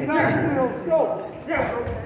Potentially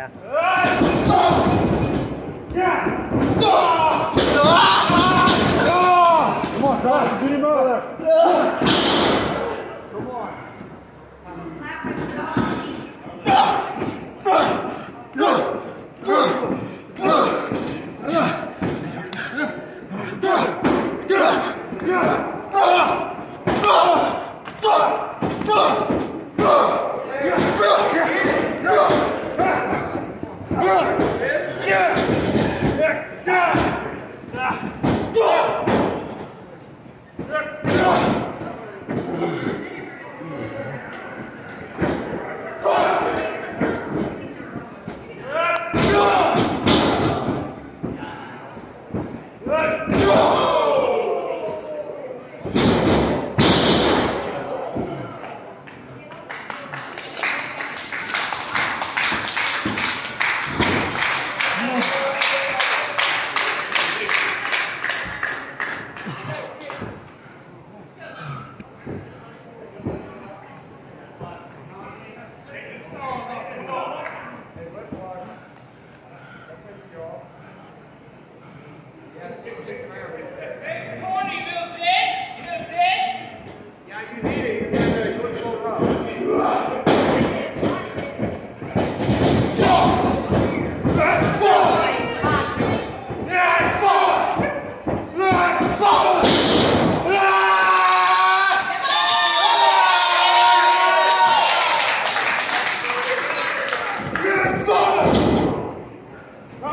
Yeah. Come on, Doc. Get him out of there.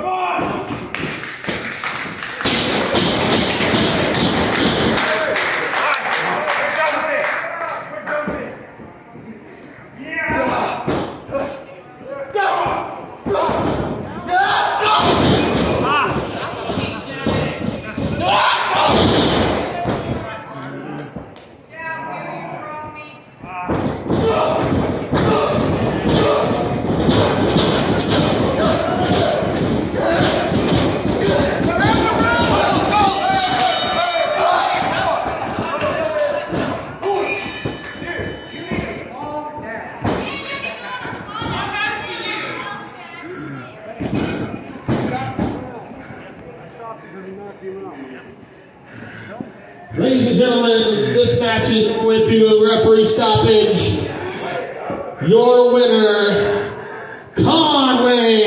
Come! Ladies and gentlemen, this match is going through a referee stoppage. Your winner, Conway.